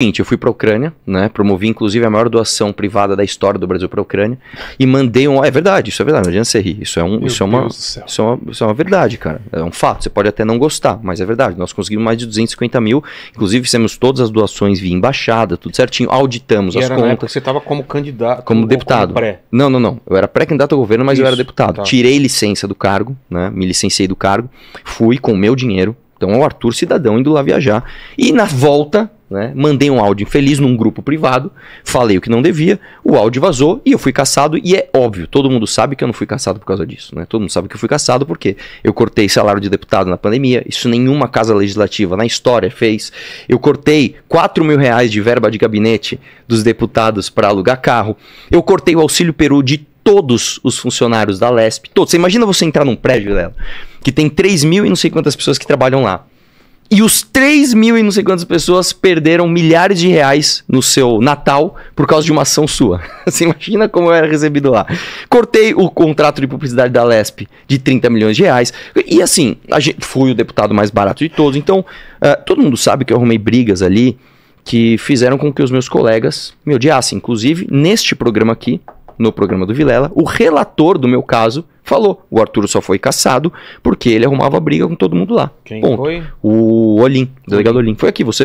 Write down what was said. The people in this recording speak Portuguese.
seguinte, eu fui para a Ucrânia, né? Promovi inclusive a maior doação privada da história do Brasil para a Ucrânia e mandei um, é verdade, isso é verdade, não adianta você rir. Isso é um, isso é uma, isso é uma, isso é uma verdade, cara. É um fato. Você pode até não gostar, mas é verdade. Nós conseguimos mais de 250 mil, inclusive fizemos todas as doações via embaixada, tudo certinho, auditamos E as contas. você tava como candidato. Como ou deputado. pré. Não, não, não. Eu era pré-candidato ao governo, mas eu Isso, era deputado. tá. Tirei licença do cargo, né? Me licenciei do cargo, fui com o meu dinheiro. Então, o Arthur cidadão indo lá viajar. E na volta, né, mandei um áudio infeliz num grupo privado, falei o que não devia, o áudio vazou e eu fui caçado. E é óbvio, todo mundo sabe que eu não fui caçado por causa disso, né? Todo mundo sabe que eu fui caçado porque eu cortei salário de deputado na pandemia, isso nenhuma casa legislativa na história fez. Eu cortei 4 mil reais de verba de gabinete dos deputados para alugar carro. Eu cortei o auxílio peru de todos os funcionários da LESP. Todos. Você imagina você entrar num prédio dela, que tem 3 mil e não sei quantas pessoas que trabalham lá. E os 3 mil e não sei quantas pessoas perderam milhares de reais no seu Natal por causa de uma ação sua. Você imagina como eu era recebido lá. Cortei o contrato de publicidade da LESP de 30 milhões de reais. E assim, a gente, fui o deputado mais barato de todos. Então, eh, todo mundo sabe que eu arrumei brigas ali que fizeram com que os meus colegas me odiassem. Inclusive, neste programa aqui, no programa do Vilela, o relator do meu caso falou: o Arthur só foi caçado porque ele arrumava briga com todo mundo lá. Quem Ponto. foi? O Olim, o delegado Olim. Foi aqui, você,